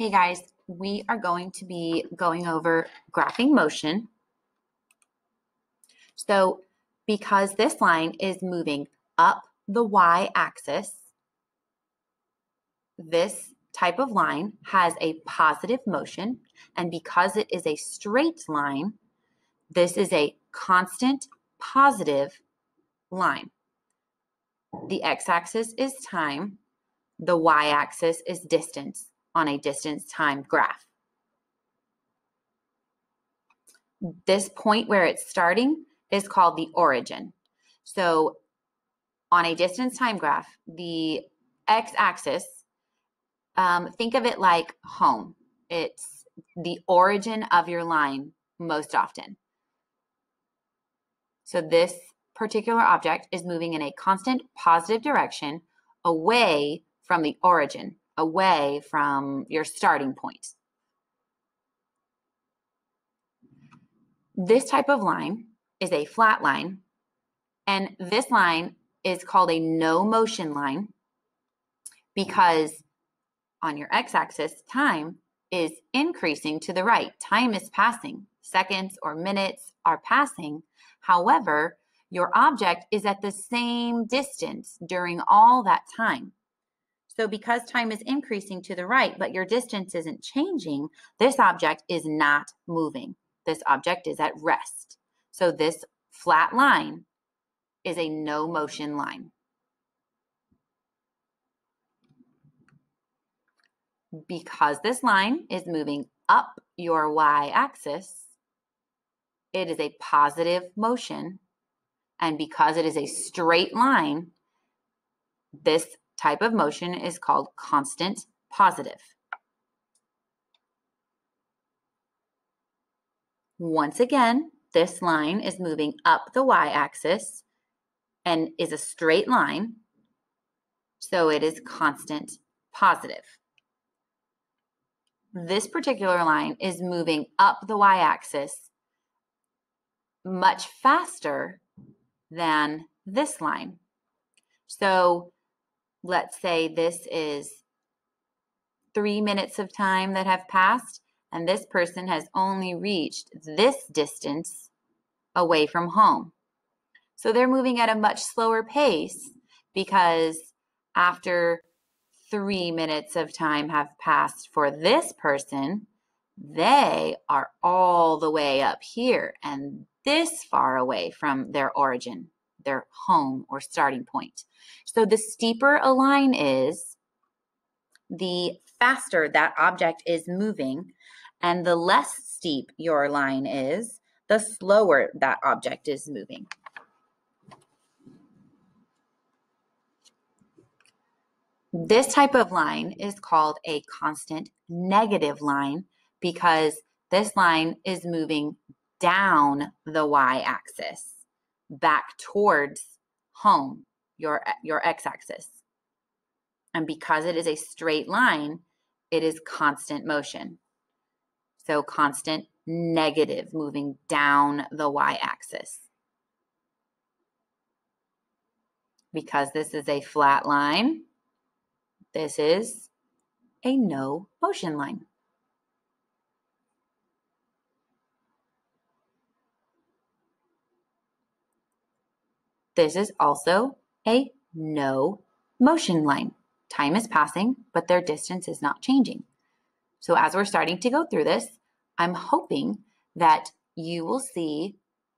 Hey guys, we are going to be going over graphing motion. So because this line is moving up the y-axis, this type of line has a positive motion. And because it is a straight line, this is a constant positive line. The x-axis is time. The y-axis is distance on a distance time graph. This point where it's starting is called the origin. So on a distance time graph, the x-axis, um, think of it like home. It's the origin of your line most often. So this particular object is moving in a constant positive direction away from the origin, away from your starting point. This type of line is a flat line, and this line is called a no motion line because on your x axis, time is increasing to the right. Time is passing. Seconds or minutes are passing. However, your object is at the same distance during all that time. So because time is increasing to the right, but your distance isn't changing, this object is not moving. This object is at rest. So this flat line is a no motion line. Because this line is moving up your y-axis, it is a positive motion. And because it is a straight line, this type of motion is called constant positive. Once again, this line is moving up the y-axis and is a straight line, so it is constant positive. This particular line is moving up the y-axis much faster than this line. So let's say this is three minutes of time that have passed, and this person has only reached this distance away from home. So they're moving at a much slower pace because after three minutes of time have passed for this person, they are all the way up here and this far away from their origin, their home or starting point. So the steeper a line is, the faster that object is moving, and the less steep your line is, the slower that object is moving. This type of line is called a constant negative line because this line is moving down the y-axis back towards home, your, your x-axis. And because it is a straight line, it is constant motion. So constant negative moving down the y-axis. Because this is a flat line, this is a no motion line. This is also a no motion line. Time is passing, but their distance is not changing. So as we're starting to go through this, I'm hoping that you will see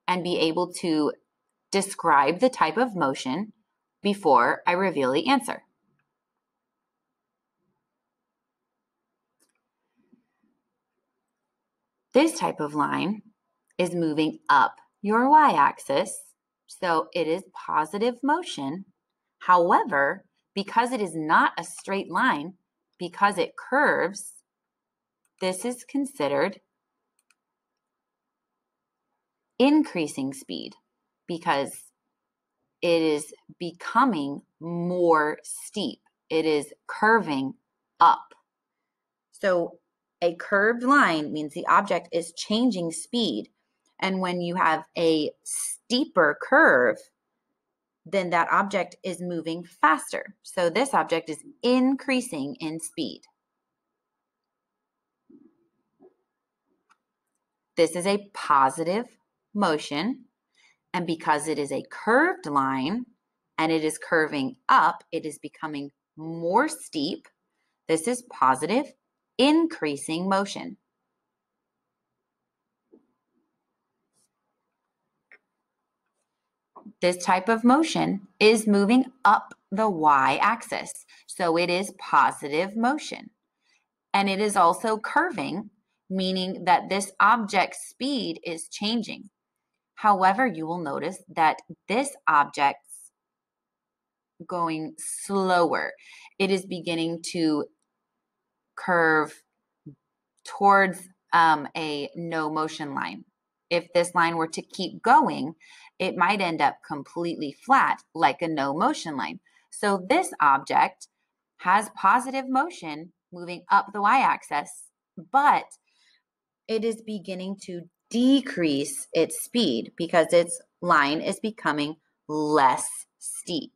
and be able to describe the type of motion before I reveal the answer. This type of line is moving up your y-axis so it is positive motion. However, because it is not a straight line, because it curves, this is considered increasing speed because it is becoming more steep. It is curving up. So a curved line means the object is changing speed. And when you have a steeper curve, then that object is moving faster. So this object is increasing in speed. This is a positive motion. And because it is a curved line and it is curving up, it is becoming more steep. This is positive increasing motion. This type of motion is moving up the y axis. So it is positive motion. And it is also curving, meaning that this object's speed is changing. However, you will notice that this object's going slower. It is beginning to curve towards um, a no motion line. If this line were to keep going, it might end up completely flat like a no motion line. So this object has positive motion moving up the y-axis, but it is beginning to decrease its speed because its line is becoming less steep.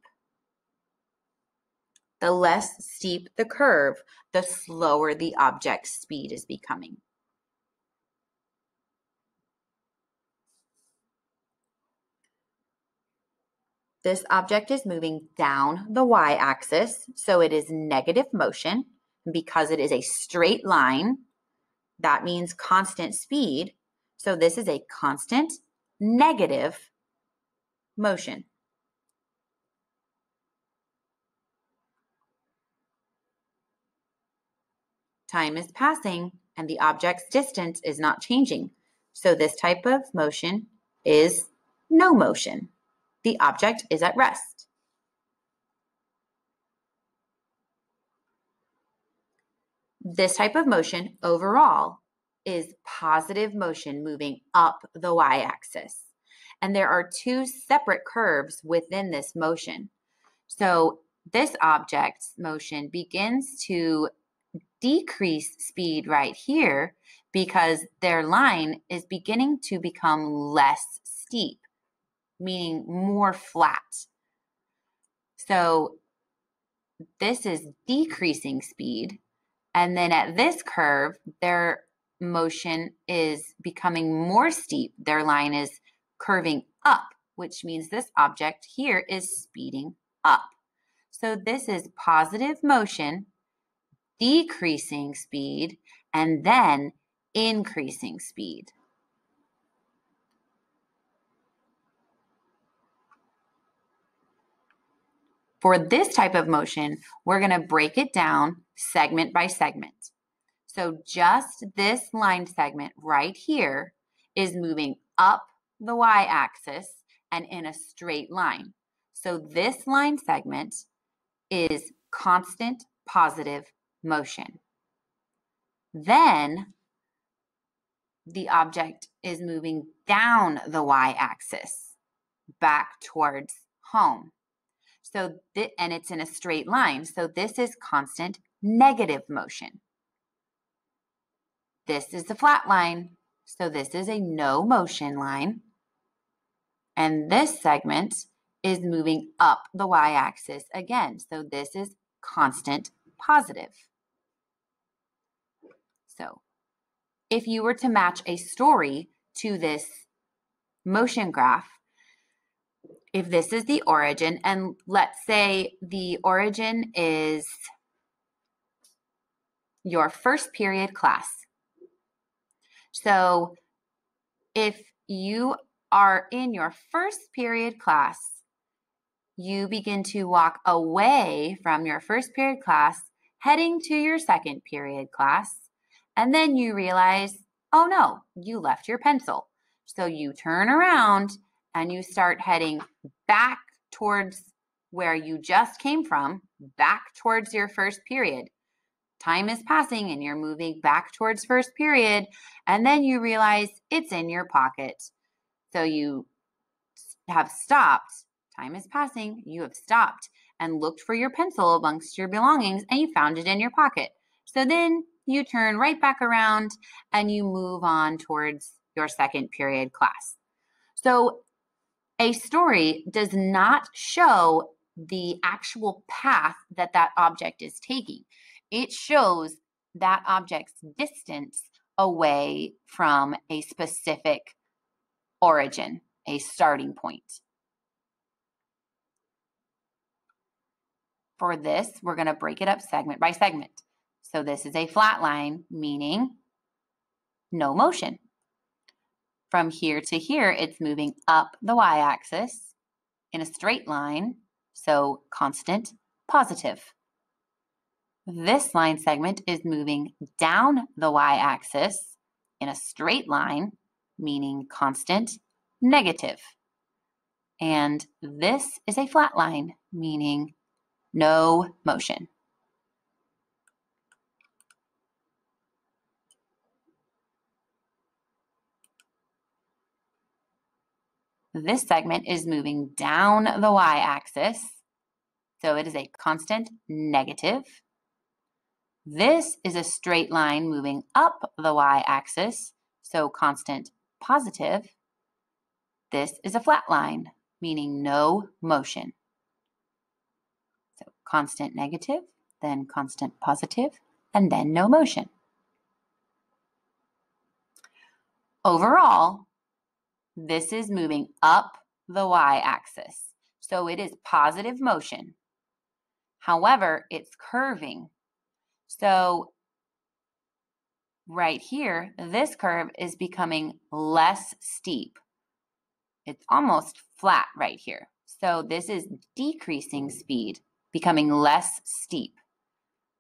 The less steep the curve, the slower the object's speed is becoming. This object is moving down the y-axis, so it is negative motion. Because it is a straight line, that means constant speed. So this is a constant negative motion. Time is passing and the object's distance is not changing. So this type of motion is no motion the object is at rest. This type of motion overall is positive motion moving up the y-axis. And there are two separate curves within this motion. So this object's motion begins to decrease speed right here because their line is beginning to become less steep meaning more flat. So this is decreasing speed. And then at this curve, their motion is becoming more steep. Their line is curving up, which means this object here is speeding up. So this is positive motion, decreasing speed, and then increasing speed. For this type of motion, we're going to break it down segment by segment. So just this line segment right here is moving up the y-axis and in a straight line. So this line segment is constant positive motion. Then the object is moving down the y-axis back towards home. So, th- and it's in a straight line. So this is constant negative motion. This is the flat line. So this is a no motion line. And this segment is moving up the y-axis again. So this is constant positive. So if you were to match a story to this motion graph, if this is the origin, and let's say the origin is your first period class. So if you are in your first period class, you begin to walk away from your first period class, heading to your second period class, and then you realize, oh no, you left your pencil. So you turn around and you start heading back towards where you just came from, back towards your first period. Time is passing and you're moving back towards first period, and then you realize it's in your pocket. So you have stopped. Time is passing. You have stopped and looked for your pencil amongst your belongings and you found it in your pocket. So then you turn right back around and you move on towards your second period class. So a story does not show the actual path that that object is taking. It shows that object's distance away from a specific origin, a starting point. For this, we're going to break it up segment by segment. So this is a flat line, meaning no motion. From here to here, it's moving up the y-axis in a straight line, so constant, positive. This line segment is moving down the y-axis in a straight line, meaning constant, negative. And this is a flat line, meaning no motion. This segment is moving down the y-axis, so it is a constant negative. This is a straight line moving up the y-axis, so constant positive. This is a flat line, meaning no motion. So constant negative, then constant positive, and then no motion. Overall, this is moving up the y-axis. So it is positive motion. However, it's curving. So right here, this curve is becoming less steep. It's almost flat right here. So this is decreasing speed, becoming less steep.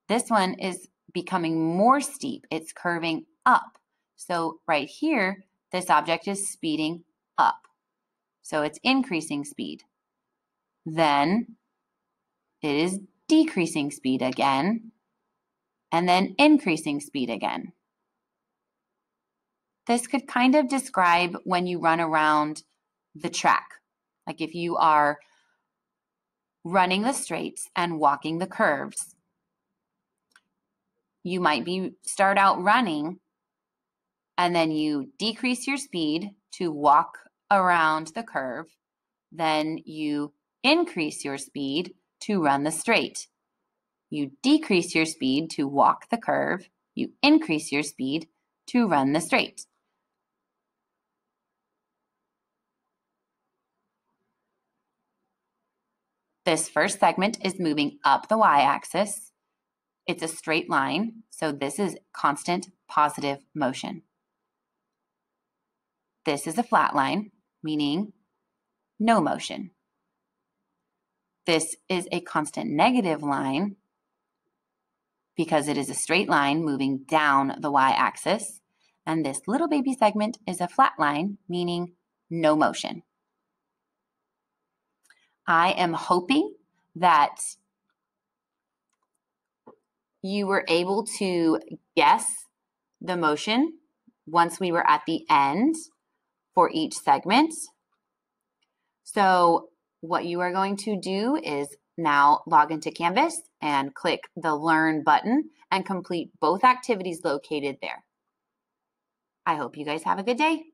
This one is becoming more steep. It's curving up. So right here, this object is speeding up. So it's increasing speed. Then it is decreasing speed again, and then increasing speed again. This could kind of describe when you run around the track. Like if you are running the straights and walking the curves, you might be start out running and then you decrease your speed to walk around the curve, then you increase your speed to run the straight. You decrease your speed to walk the curve, you increase your speed to run the straight. This first segment is moving up the y-axis. It's a straight line, so this is constant positive motion. This is a flat line, meaning no motion. This is a constant negative line because it is a straight line moving down the y-axis. And this little baby segment is a flat line, meaning no motion. I am hoping that you were able to guess the motion once we were at the end for each segment. So what you are going to do is now log into Canvas and click the Learn button and complete both activities located there. I hope you guys have a good day.